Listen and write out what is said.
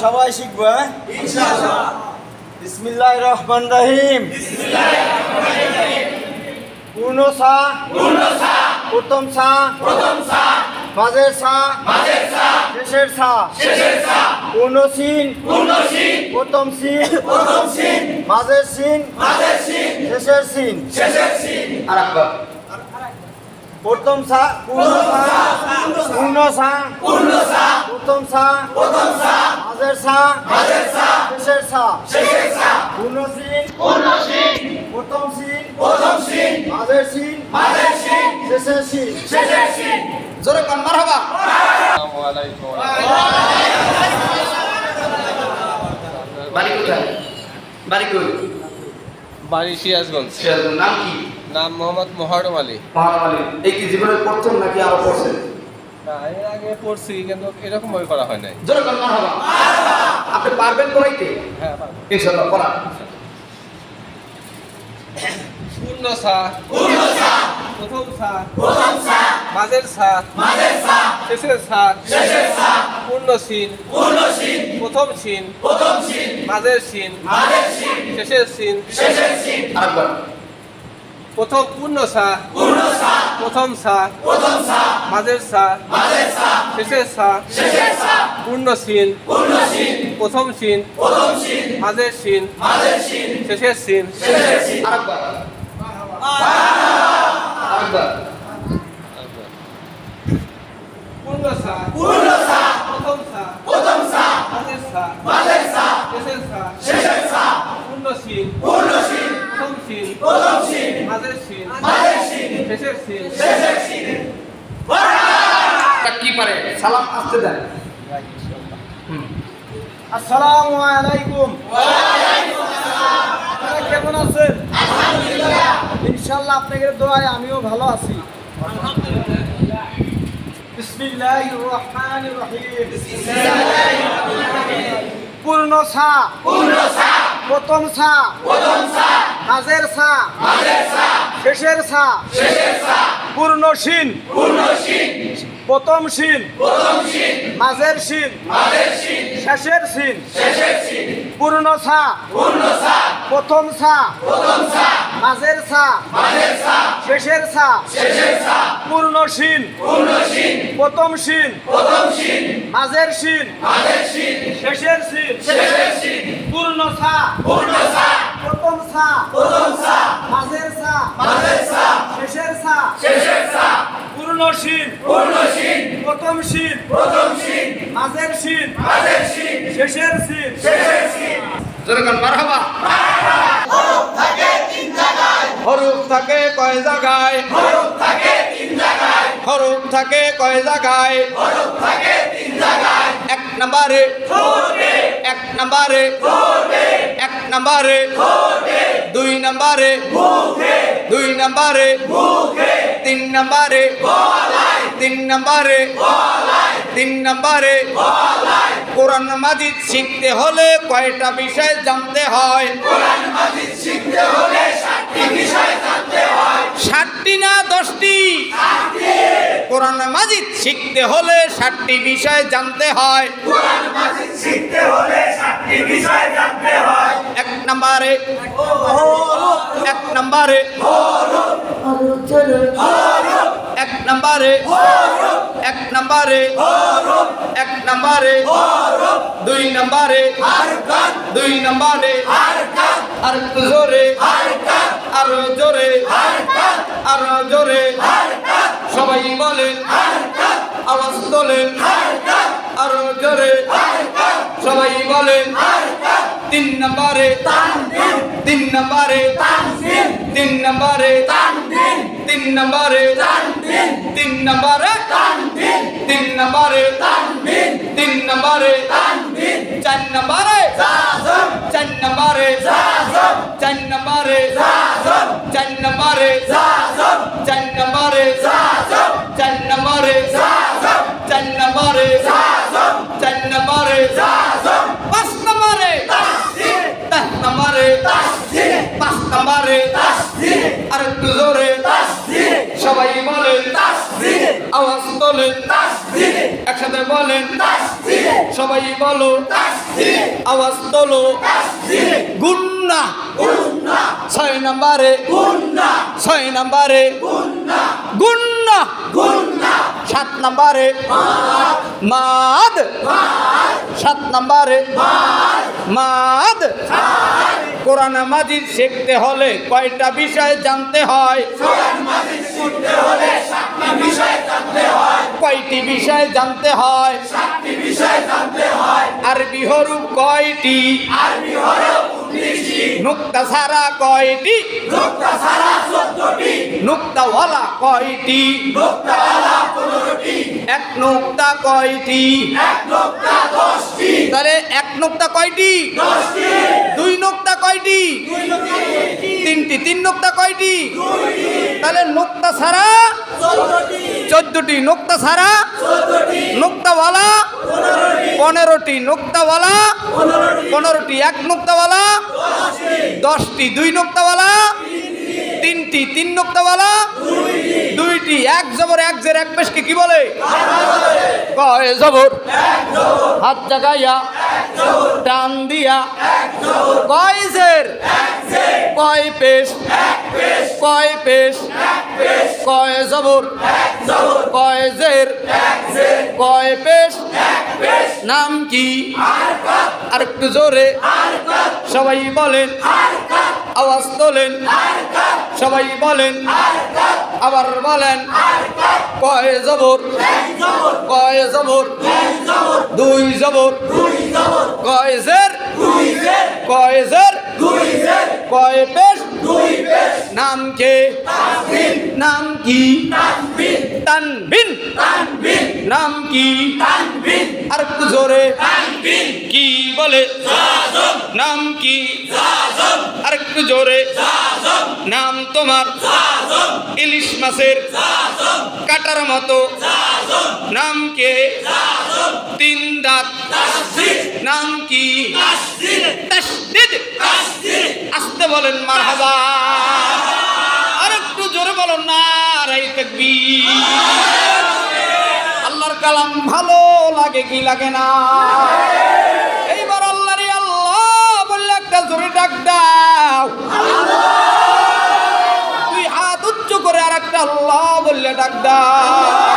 সবাই শিখব হ্যাঁ? বিসমিল্লাহ রহমান রহিম। পূর্ণ সা প্রথম সা মাঝের সা শেষের সা পূর্ণ সিন প্রথম সিন মাঝের সিন শেষের সিন আর একবার প্রথম সা পূর্ণ সা পূর্ণ সা প্রথম সা মাঝের সা শেষের সা পূর্ণ সিন প্রথম সিন মাঝের সিন শেষের সিন জোরে কন মারহাবা। বাড়ি কোথায়? বাড়ি কই? বাড়ি সিরাজগঞ্জ। সিরাজগঞ্জ। নাম কি? নাম মোহাম্মদ মোহারম আলী। মহারামালী এই কি জীবনের প্রথম নাকি আরও পড়ছেন? না এর আগে পড়ছি কিন্তু এরকম বই করা হয় নাই। জোরে কন মারহাবা। আপনি পারবেন পড়াইতে? হ্যাঁ পারব। ইনশাআল্লাহ পড়া। পূর্ণ সা। প্রথম সা। মাঝের সা। শেষের সা। পূর্ণ সিন। প্রথম সিন। মাঝের সিন। শেষের সিন। আরেকবার। প্রথম পূর্ণ সা। প্রথম সা। মাঝের সা শেষের সা পূর্ণ সিন প্রথম সিন মাঝের সিন শেষের সিন আরেকবার আরেকবার পূর্ণ সা প্রথম সা মাঝের সা শেষের সা পূর্ণ সিন প্রথম সিন মাঝের সিন শেষের সিন এটা কি পারে সালাম আসতে দেন। আসসালামু আলাইকুম। আপনারা কেমন আছেন? ইনশাল্লাহ আপনাদের দোয়ায় আমিও ভালো আছি। বিসমিল্লাহির রহমানির রহিম। পূর্ণ সা প্রথম সা মাঝের সা মাঝের সা শেষের সা শেষের সা পূর্ণ শিন পূর্ণ শিন প্রথম শিন প্রথম শিন মাঝের শিন মাঝের শিন শেষের শিন শেষের শিন পূর্ণ সা পূর্ণ সা প্রথম সা প্রথম সা মাঝের সা মাঝের সা শেষের সা শেষের সা পূর্ণ শিন পূর্ণ শিন প্রথম শিন প্রথম শিন মাঝের শিন মাঝের শিন শেষের শিন শেষের শিন পূর্ণ সা পূর্ণ সা প্রথম সা। প্রথম সা। মাঝের সা। মাঝের সা। শেষের সা। শেষের সা। পূর্ণ শিন পূর্ণ শিন প্রথম শিন প্রথম শিন মাঝের শিন মাঝের শিন শেষের শিন শেষের শিন জোরকান মারহাবা। হরফ থাকে তিন জায়গায়। হরফ থাকে কয় জায়গায়? হরফ থাকে তিন জায়গায়। হরফ থাকে কয় জায়গায়? এক নম্বরে। এক নম্বরে। এক নম্বরে। দুই নম্বরে দুই নম্বরে তিন নম্বরে তিন নম্বরে তিন নম্বরে কোরআন মাজিদ শিখতে হলে কয়টা বিষয় জানতে হয়? ষাটটি না দশটি কোরআন মাজিদ শিখতে হলে ষাটটি বিষয় জানতে হয়। এক নম্বরে এক নম্বরে এক নম্বরে এক নম্বরে এক নম্বরে দুই নম্বরে দুই নম্বরে আর জোরে আরও জোরে আরও জোরে সবাই বলেন, আওয়াজ তোলেন, আরও জোরে। সবাই বলেন, তিন নম্বরে তিন নম্বরে তিন নম্বরে তিন নম্বরে তিন নম্বরে তিন নম্বরে তিন নম্বরে, চার নম্বরে চার নম্বরে চার নম্বরে চার নম্বরে চার নম্বরে নম্বরে চার নম্বরে চার নম্বরে পাঁচ নম্বরে দশ নম্বরে পাঁচ নম্বরে আর একটু জোরে। সবাই বলেন। আওয়াজ তোলেন। একসাথে বলেন। সবাই বলো। আওয়াজ তোলো। গুন্না ছয় নম্বরে। ছয় নম্বরে। গুন্না সাত নম্বরে মাদ। সাত নম্বরে মাদ। কোরআন মাজিদ শিখতে হলে কয়টা বিষয় জানতে হয়? কয়টি বিষয় জানতে হয়? আরবি হরুপ কয়টি? নুক্তা সারা কয়টি? নুক্তাওয়ালা কয়টি? এক নুক্তা কয়টি তাহলে এক নুক্তা কয়টি? দুই নুক্তা কয়টি? তিনটি। তিন নুক্তা কয়টি? তাহলে নুক্তা ছাড়া চোদ্দটি। নুক্তা ছাড়া নোক্তাওয়ালা পনেরোটি নোক্তাওয়ালা পনেরোটি এক নোক্তাওয়ালা দশটি দুই নুক্তাওয়ালা তিনটি, তিন নুক্তাওয়ালা, দুইটি, এক জবর, এক জের, এক পেশকে কি বলে? কয় জবর। হাত জাগাইয়া, টান দিয়া, কয়, জের। কয়, পেশ। কয় পেশ। কয়, জবর। কয়, জের। কয়, পেশ। নাম কি? আর একটু জোরে। সবাই বলেন আওয়াজ তোলেন। সবাই বলেন, আবার বলেন, কয় জবর? কয় জবর? দুই জবর। কয় জের? কয় জের? কয় পেশ? নাম কে? নাম কি? তানবিন। নাম কি? আর একটু জোরে। কি বলে? নাম কি? আর একটু জোরে। নাম তোমার? ইলিশ মাছের। কাটার মতো। নাম কে? তিন দাঁত। নাম কি? তাসদিদ। আসতে বলেন মারহাবা। না থাকবি আল্লাহর কালাম ভালো লাগে কি লাগে না? এইবার আল্লাহরই আল্লাহ বললে একটা জোরে ডাক দাও। তুই হাত উচ্চ করে আর একটা আল্লাহ বললে ডাক দাও।